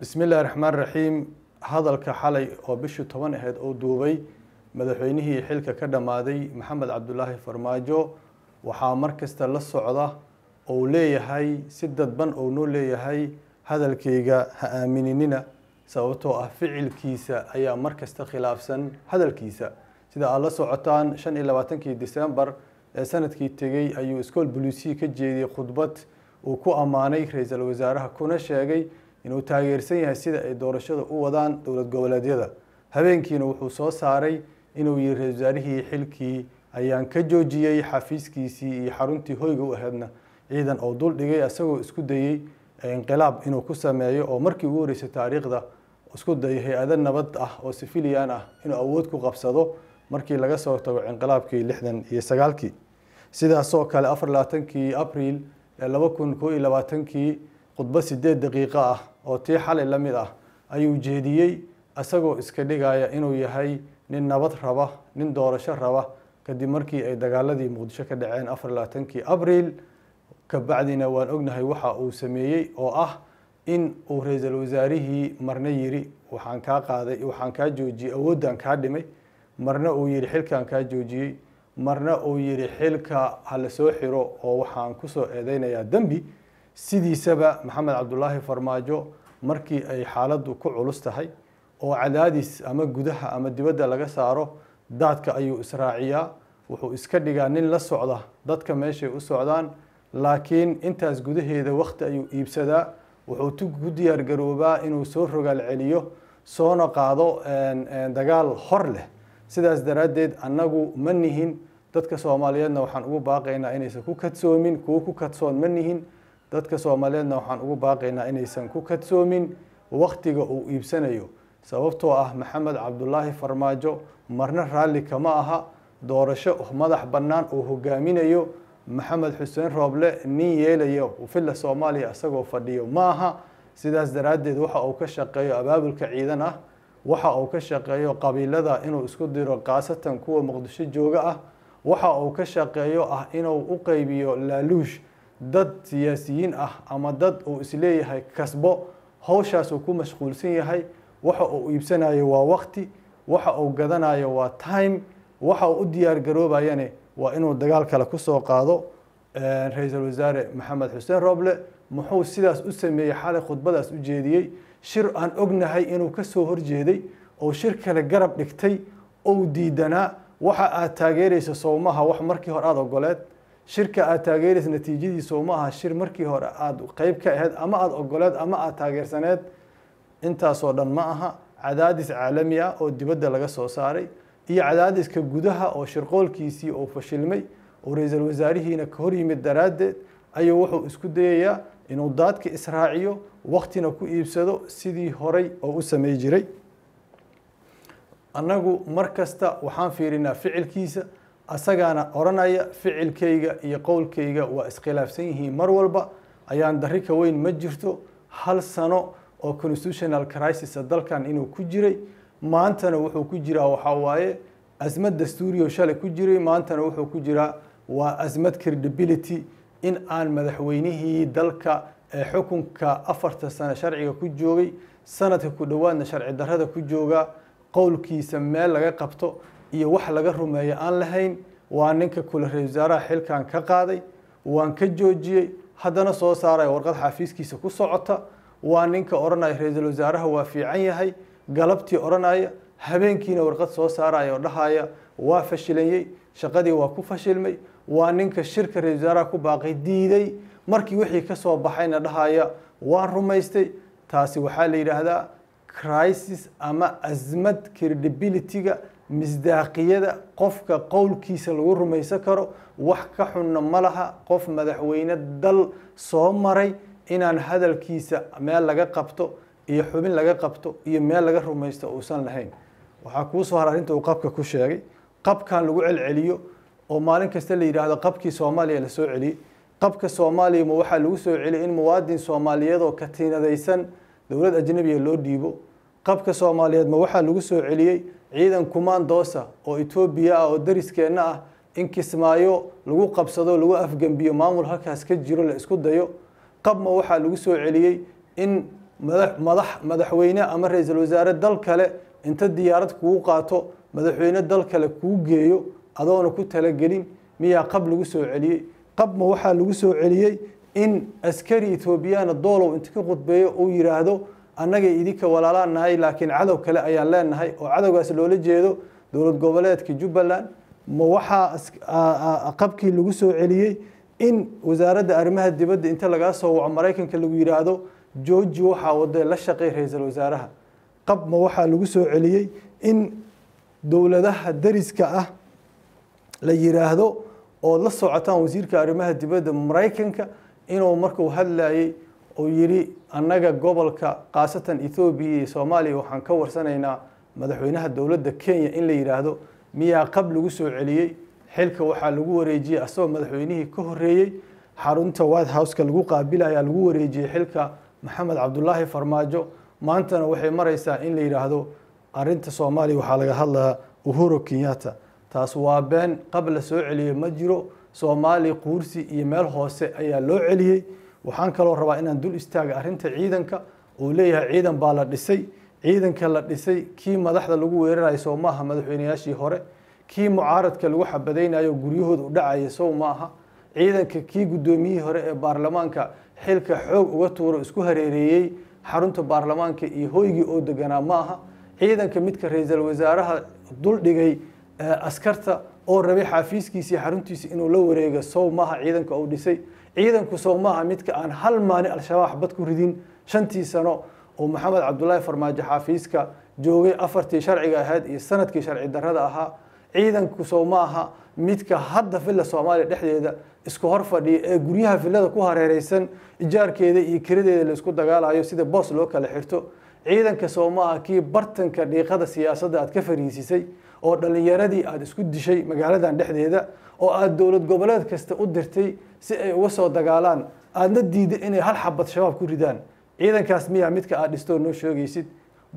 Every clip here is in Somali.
bismi illaahi raxmaan raxiim hadalka xalay oo bishii toban aheyd oo duubay madaxweynihii xilka ka dhammaaday maxamed cabdulaahi farmaajo waxaa mar kasta la socda ou leeyahay si dadban ou noo leeyahay hadalkayga ha aaminina sababtoo ah ficilkiisa ayaa mar kasta khilaafsan hadalkiisa. Sida aad la socotaan shan iyo labaatankii disembar ee sannadkii tegey ayuu iskool buluusiya ka jeediyey khudbad uu ku ammaanay ra'iisul wasaaraha kuna sheegay inuu taageersan yahay sida ay doorashada u wadaan dowlad goboleedyada. Habeenkiina wuxuu soo saaray inuu yihi ra'isul wasaarihii xilkii ayaan ka joojiyey xafiiskiisii iyo xaruntii hoyga u aheydna ciidan oo dul dhigay isagoo isku dayey inqilaab inuu ku sameeyo oo markii ugu horeysay taariikhda isku dayay hay'ado nabad ah oo sifiliyan ah inuu awood ku qabsado markii laga soo tago inqilaabkii lixdan iyo sagaalkii. Sidaasoo kale afar labaatankii abriil ee laba kun koo iyo labaatankii khudbad sideed daqiiqo ah oo tii xalay la mid ah ayuu jeediyey isagoo iska dhigaya inuu yahay nin nabad raba nin doorasho raba kadib markii ay dagaaladii muqdisho ka dhaceen afar labaatankii abriil kabacdina waan ognahay waxa uu sameeyey oo ah in uu ra'iisul wasaarihii marna yiri waxaan kaa qaaday waxaan kaa joojiyey awooddan kaa dhimay marna uu yihi xilkaan kaa joojiyey marna uu yihi xilka hala soo xiro oo waxaan ku soo eedeynayaa dembi. Sidiisaba maxamed cabdulaahi farmaajo markii ay xaaladdu ku culus tahay oo cadaadis ama gudaha ama dibadda laga saaro daadka ayuu israaciyaa. Wuxuu iska dhigaa nin la socda dadka meeshay u socdaan laakiin intaas gudaheeda wakti ayuu iibsadaa. Wuxuu ku diyaar garoobaa inuu soo rogaal celiyo soona qaado dagaal hor leh. Sidaas daraaddeed annagu ma nihin. Dadka soomaaliyeedna waxaan ugu baaqaynaa inaysan ku kadsoomin kuwo ku kadsoon ma nihin dadka soomaaliyeedna waxaan ugu baaqaynaa inaysan ku kadsoomin waktiga uu iibsanayo sababtoo ah maxamed cabdulaahi farmaajo marna raalli kama aha doorasho madax bannaan uu hogaaminayo maxamed xuseen rooble nin yeelayo villa soomaaliya isagoo fadhiyo. Ma aha sidaas daraaddeed waxa uu ka shaqeeyo abaabulka ciidan ah waxa uu ka shaqeeyo qabiilada inuu isku diro khaasatan kuwa muqdisho jooga ah waxa uu ka shaqeeyo ah inuu u qeybiyo laaluush dad siyaasiyiin ah ama dad uu is leeyahay kasbo howshaasuu ku mashquulsan yahay waxa uu iibsanayo waa wakti waxa uu gadanayo waa time waxa uu u diyaar garoobayane waa inuu dagaal kale ku soo qaado. Ra'iisul wasaare maxamed xuseen rooble muxuu sidaas u sameeyey xalay khudbadaas u jeediyey. Shir aan ognahay inuu ka soo horjeeday oo shir kale garab dhigtay ou diidanaa waxa aad taageeraysa sowmaha wax markii hore aada ogoleed shirka aad taageeraysa natiijadii sowmaha shir markii hore aada qeyb ka aheyd ama aada ogoleed ama aada taageersaneed intaasoo dhan ma aha. Cadaadis caalami ah oo dibadda laga soo saaray iyo cadaadiska gudaha oo shirqoolkiisii uu fashilmay oo ra'iisul wasaarihiina ka hor yimid daraaddeed ayuu wuxuu isku dayayaa inuu daadka israaciyo waktina ku iibsado sidii horay oo u samey jiray. Annagu mar kasta waxaan fiirinaa ficilkiisa asagaana odhanaya ficilkayga iyo qowlkayga waa iskhilaafsan yihiin. Mar walba ayaan darri ka weyn ma jirto hal sano oo constitutional crisis dalkan inuu ku jiray. Maantana wuxuu ku jiraa waxaa waaye asmad dastuuriyo shalay ku jiray. Maantana wuxuu ku jiraa waa asmad credibility in aan madaxweynihii dalka ee xukunka afarta sano sharciga ku joogay sanadka ku dhowaadna sharci darrada ku joogaa qowlkiisa meel laga qabto iyo wax laga rumeeyo aan lahayn waa ninka kule ra'isul wasaaraha xilkan ka qaaday waan ka joojiyey haddana soo saaraya warqad xafiiskiisa ku socota waa ninka odhanaya ra'iisul wasaaraha waa fiican yahay galabtii odhanaya habeenkiina warqad soo saaraya oo dhahaya waa fashilayey shaqadii waa ku fashilmay waa ninka shirka ra'isul wasaaraha ku baaqay diiday markii wixii ka soo baxayna dhahaya waan rumaystay taasi waxaa la yidhaahdaa crisis ama asmad credibility-ga misdaaqiyada qofka qowlkiisa lagu rumaysan karo wax ka xunna ma laha. Qof madaxweyne dal soo maray inaan hadalkiisa meel laga qabto iyo xubin laga qabto iyo meel laga rumaysto uusan lahayn. Waxaa kuu soo har uu qabka ku sheegay. Qabkan lagu celceliyo oo maalin kasta la yidhaahdo qabkii soomaaliya la soo celiyey. Qabka soomaaliya ma waxaa lagu soo celiyay in muwaadin soomaaliyeed oo katiinadaysan dowlad ajnabiga loo dhiibo. Qabka soomaaliyeed ma waxaa lagu soo celiyey ciidan kumaandoosa oo etoobiya ah oo dariskeenna ah in kismaayo lagu qabsado lagu afgembiyo maamul halkaas ka jiro la isku dayo qabma waxaa lagu soo celiyey in madax madax madaxweyne ama ra'iisul wasaare dal kale inta diyaarad kugu qaato madaxweyne dal kale kuu geeyo adoona ku talagelin miyaa qab lagu soo celiyey? Qabma waxaa lagu soo celiyey in askari ethoobiyaana doolow inta ka khudbeeyo uu yidhaahdo annaga idinka walaalaan nahay laakiin cadow kale ayaan leenahay. Oo cadowgaas loola jeedo dowlad goboleedka jubbaland ma waxaa qabkii lagu soo celiyey in wasaaradda arrimaha dibadda inta lagaa soo waco maraykanka lagu yidhaahdo georgi waxaa wada la shaqey ra'iisul wasaaraha. Qab ma waxaa lagu soo celiyey in dowladaha dariska ah la yiraahdo ood la socotaan wasiirka arrimaha dibadda maraykanka inuu markuu hadlayey uu yidhi annaga gobolka khaasatan ethoobiya iyo soomaaliya waxaan ka warsanaynaa madaxweynaha dowladda kenya in la yidhaahdo miyaa qab lagu soo celiyey? Xilka waxaa lagu wareejiyey asagoo madaxweynihii ka horeeyey xarunta white houseka lagu qaabilayaa lagu wareejiyey xilka maxamed cabdulaahi farmaajo. Maantana waxay maraysaa in la yidhaahdo arinta soomaaliya waxaa laga hadlayaa uhuru kenyatta. Taas waa been qab la soo celiyey ma jiro soomaaliya quursi iyo meel hoose ayaa loo celiyey waxaan kaloo rabaa inaan dul istaaga arrinta ciidanka uu leeyahay ciidan baa la dhisay. Ciidanka la dhisay kii madaxda lagu weerarayo sow maaha madaxweynayaashii hore. Kii mucaaradka lagu xabadaynayo guryahooda u dhacaya sow maaha. Ciidanka kii guddoomiyihii hore ee baarlamaanka xilka xoog uga tuuro isku hareereeyey xarunta baarlamaanka iyo hoygii oo deganaa ma aha ciidanka midka ra'iisul wasaaraha duldhigay askarta oo rabay xaafiiskiisii xaruntiisa inuu la wareego sow maaha ciidanka uu dhisay ciidanku sow maaha midka aan hal maalin al-shabaab xabad ku ridin shantii sano oo maxamed cabdulaahi farmaajo xaafiiska joogay afartii sharciga ahayd iyo sannadkii sharci darrada ahaa. Ciidanku sow maaha midka hadda villa soomaaliya dhexdeeda isku hor fadhiya ee guryaha villada ku hareereysan ijaarkeeda iyo kiradeeda la isku dagaalayo sida boos loo kala xirto. Ciidanka sow maaha kii bartanka dhiiqada siyaasadda aad ka fariisisay oo dhallinyaradii aada isku dishay magaaladan dhexdeeda oo aada dowlad goboleed kasta u dirtay si ay uga soo dagaalaan aadna diiday inay hal xabad shabaab ku ridaan. Ciidankaas miyaa midka aad dhistoo noo sheegaysid?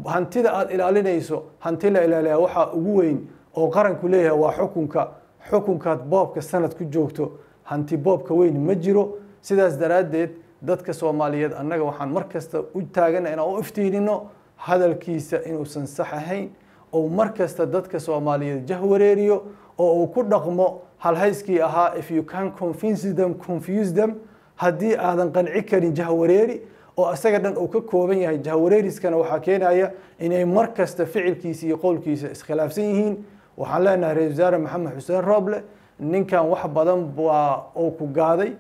Hantida aada ilaalinayso hanti la ilaaliyaa waxaa ugu weyn oo qaranku leeyahay waa xukunka. Xukunkaad boobka sanad ku joogto hanti boobka weyn ma jiro. Sidaas daraaddeed dadka soomaaliyeed annaga waxaan mar kasta u taagana inaan u iftiinino hadalkiisa inuusan sax ahayn oo mar kasta dadka soomaaliyeed jahwareeriyo oo uu ku dhaqmo halhayskii ahaa if you can convince them confuse them haddii aadan qanci karin jahwareeri oo isaga dhan uu ka kooban yahay jahwareeriskana waxaa keenaya inay mar kasta ficilkiisa iyo qowlkiisa iskhilaafsan yihiin. Waxaan leenahay ra'isul wasaare maxamed xuseen rooble ninkan wax badan waa uu ku gaaday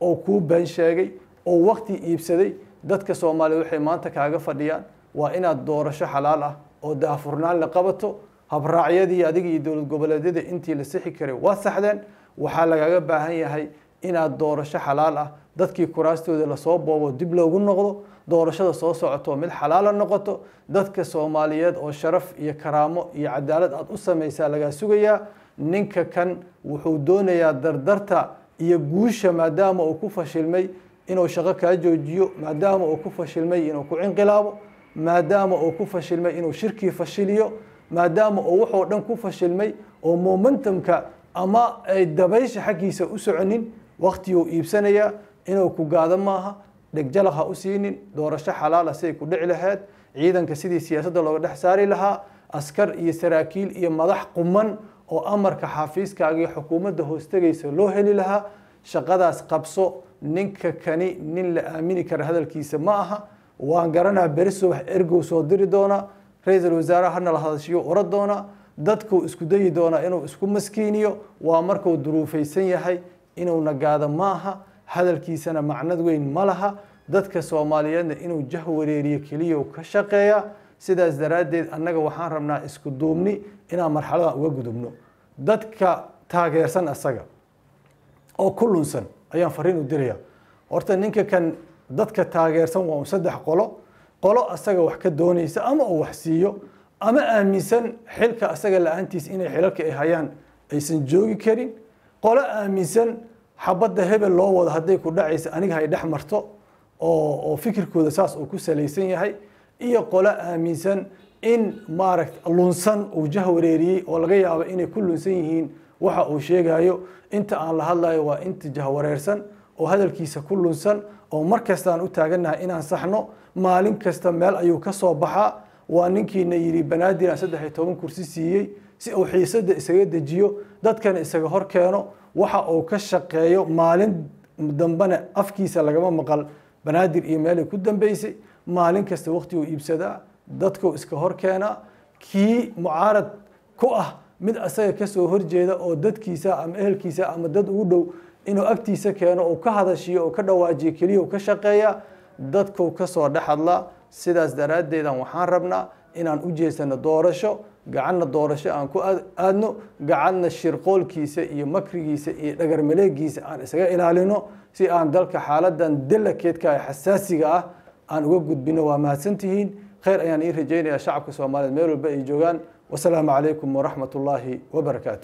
oo kuu been sheegay oo wakti iibsaday. Dadka soomaaliya waxay maanta kaaga fadhiyaan waa inaad doorasho xalaal ah oo daahfurnaan la qabato habraacyadii adiga iyo dowlad goboleedyada intii la sixi karay waa saxdeen waxaa lagaga baahan yahay inaad doorasho xalaal ah. Dadkii kuraastooda la soo boobo dib loogu noqdo doorashada soo socoto mid xalaala noqoto dadka soomaaliyeed oo sharaf iyo karaamo iyo cadaalad aada u samaysaa lagaa sugayaa. Ninka kan wuxuu doonayaa dardarta iyo guusha maadaama uu ku fashilmay inuu shaqo kaa joojiyo maadaama uu ku fashilmay inuu ku cinqilaabo maadaama uu ku fashilmay inuu shirkii fashiliyo maadaama uu wuxuu dhan ku fashilmay oo momentumka ama ay dabaysha xaggiisa u soconin waktiguu iibsanayaa inuu ku gaado maaha dhegjalaq ha u siinin doorasho xalaala siday ku dhici lahayd ciidanka sidii siyaasadda looga dhex saari lahaa askar iyo saraakiil iyo madax quman oo amarka xafiiskaaga iyo xukuumadda hoostegaysa loo heli lahaa shaqadaas qabso ninka kani nin la aamini kara hadalkiisa ma aha waan garanaa beri subax ergow soo diri doonaa ra'iisul wasaare hana la hadashiyo ora doonaa dadkuu isku dayi doonaa inuu isku maskiiniyo waa markuu duruufaysan yahay inuu nagaado ma aha hadalkiisana macnad weyn ma laha. Dadka soomaaliyeedna inuu jah wareeriyo keliya ka shaqeeya sidaas daraaddeed annaga waxaan rabnaa isku duubni inaan marxaladan uga gudubno. Dadka taageersan asaga oo ku lunsan ayaan fariin u diraya horta ninka kan dadka taageersan waa un saddex qolo qolo asaga wax ka doonaysa ama uu wax siiyo ama aaminsan xilka asaga la'aantiis inay xilalka ay hayaan aysan joogi karin. Qolo aaminsan xabadda hebel loo wado hadday ku dhacaysa aniga hay dhex marto oo oo fikirkooda saas uu ku salaysan yahay. Iyo qolo aaminsan in maaragt lunsan uu jah wareeriyey oo laga yaabo inay ku lunsan yihiin waxa uu sheegayo inta aan la hadlayo waa inta jah wareersan oo hadalkiisa ku lunsan oo mar kastaan u taagannahay inaan saxno maalin kasta meel ayuu ka soo baxaa waa ninkiina yidhi banaadir aan saddex iyo toban kursi siiyey si uu xiisadda isaga dejiyo dadkana isaga hor keeno waxa uu ka shaqeeyo maalin dambena afkiisa lagama maqal. Banaadir iyo meelay ku dambeysay maalin kasta waqtiguu iibsadaa dadkuu iska hor keenaa kii mucaarad ku ah mid asaga ka soo horjeeda oo dadkiisa ama ehelkiisa ama dad ugu dhow inuu agtiisa keeno uu ka hadashiyo oo ka dhawaajiyo keliya uu ka shaqeeya dadkuu ka soo dhex hadlaa sidaas daraaddeedan waxaan rabnaa inaan u jeesano doorasho gacanna doorasho aan ku aadno gacanna shirqoolkiisa iyo makrigiisa iyo dhagar maleegiisa aan isaga ilaalino si aan dalka xaaladan delakeedka ee xasaasiga ah aan uga gudbino. Waa mahadsantihiin. Khayr ayaan ii rajaynayaa shacabka soomaaliyeed meel walba ay joogaan. Wasalaamu calaykum waraxmat ullaahi wabarakaatu